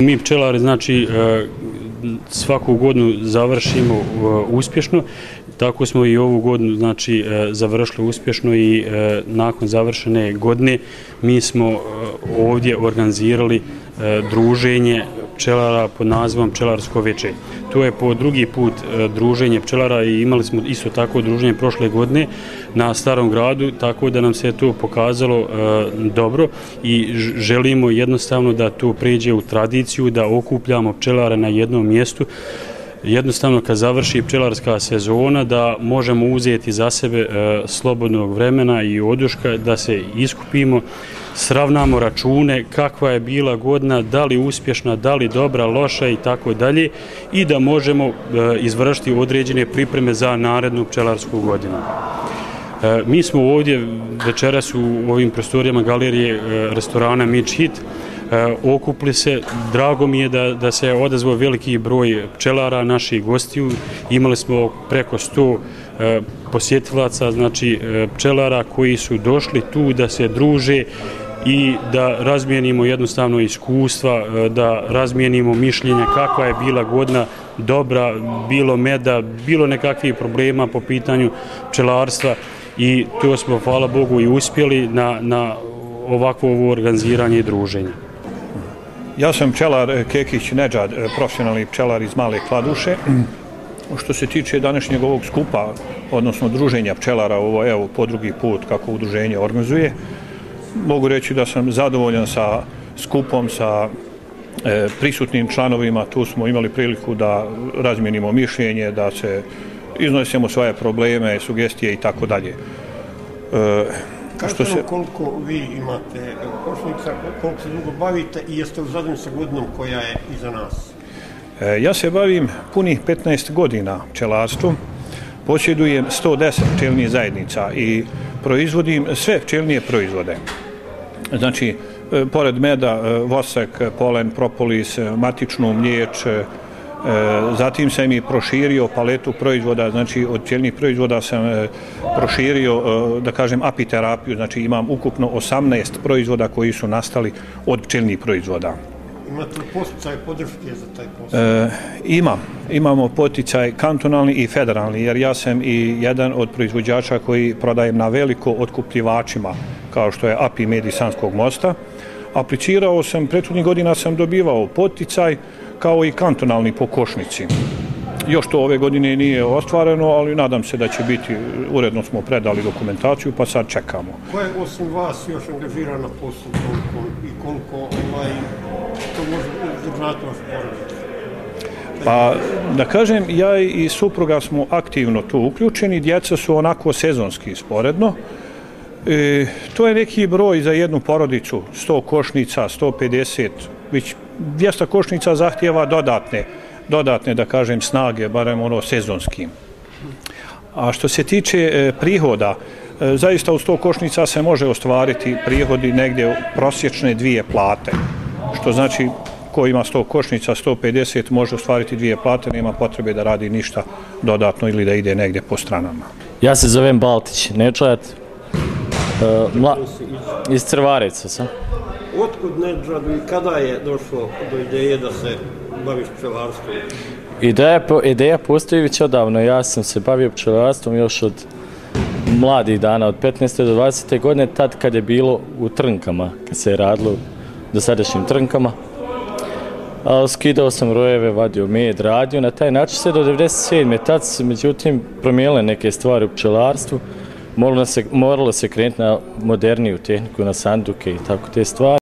Mi pčelari, znači, e, svaku godinu završimo e, uspješno, tako smo i ovu godinu znači, e, završili uspješno i nakon završene godine mi smo ovdje organizirali druženje pčelara pod nazivom Pčelarsko veče. To je po drugi put e, druženje pčelara i imali smo isto tako druženje prošle godine na Starom gradu, tako da nam se to pokazalo e, dobro i želimo jednostavno da to pređe u tradiciju, da okupljamo pčelare na jednom mjestu, jednostavno kad završi pčelarska sezona da možemo uzeti za sebe e, slobodnog vremena i oduška da se iskupimo, sravnamo račune kakva je bila godina, da li uspješna, da li dobra, loša i tako dalje i da možemo e, izvršiti određene pripreme za narednu pčelarsku godinu. E, mi smo ovdje večeras u ovim prostorijama galerije e, restorana Mitch Hit, Eh, okupli se. Drago mi je da, da se odazvao veliki broj pčelara, naših gostiju. Imali smo preko 100 eh, posjetilaca, znači eh, pčelara koji su došli tu da se druže i da razmijenimo jednostavno iskustva, da razmijenimo mišljenja kakva je bila godina dobra, bilo meda, bilo nekakvih problema po pitanju pčelarstva i to smo, hvala Bogu, i uspjeli na, na ovakvo ovo organiziranje i druženje. Ja sam pčelar e, Kekić Neđad, e, profesionalni pčelar iz Male Kladuše. Što se tiče današnjeg ovog skupa, odnosno druženja pčelara, ovo evo po drugi put kako udruženje organizuje, mogu reći da sam zadovoljan sa skupom, sa e, prisutnim članovima. Tu smo imali priliku da razmijenimo mišljenje, da se iznosimo svoje probleme, sugestije i tako dalje. E, Kažete se... koliko vi imate košnica, koliko se dugo bavite i jeste u zadovoljni sa godinom koja je iza nas? E, ja se bavim punih 15 godina pčelarstvom. Posjedujem 110 pčelnije zajednica i proizvodim sve pčelnije proizvode. Znači, e, pored meda, e, vosek, polen, propolis, matičnu mliječ, zatim sam i proširio paletu proizvoda, znači od pčelnih proizvoda sam e, proširio, e, da kažem, apiterapiju, znači imam ukupno 18 proizvoda koji su nastali od pčelnih proizvoda. Imate li posticaj podrške za taj posao? E, imam. Imamo poticaj kantonalni i federalni, jer ja sam i jedan od proizvođača koji prodajem na veliko otkupljivačima, kao što je API Medisanskog mosta. Aplicirao sam, prethodnih godina sam dobivao poticaj, kao i kantonalni pokošnici. Još to ove godine nije ostvareno, ali nadam se da će biti, uredno smo predali dokumentaciju, pa sad čekamo. Ko je osim vas još angažira na poslu koliko, i koliko ovaj, to može zadržati vaš porodic? Pa, da kažem, ja i supruga smo aktivno tu uključeni, djeca su onako sezonski sporedno. E, to je neki broj za jednu porodicu, 100 košnica, 150, već 200 košnica zahtjeva dodatne, dodatne, da kažem, snage, barem ono sezonskim. A što se tiče e, prihoda, e, zaista u 100 košnica se može ostvariti prihodi negdje prosječne dvije plate, što znači ko ima 100 košnica, 150, može ostvariti dvije plate, nema potrebe da radi ništa dodatno ili da ide negdje po stranama. Ja se zovem Baltić, nečajat, uh, e, mla, iz Crvareca sam otkud Nedžadu i kada je došlo do ideje da se baviš pčelarstvom? Ideja, ideja postoji već odavno. Ja sam se bavio pčelarstvom još od mladih dana, od 15. do 20. godine, tad kad je bilo u trnkama, kad se je radilo do sadašnjim trnkama. A, skidao sam rojeve, vadio med, radio, na taj način se do 97. Tad se, međutim, promijenile neke stvari u pčelarstvu. Moralo se, moralo se krenuti na moderniju tehniku, na sanduke i tako te stvari.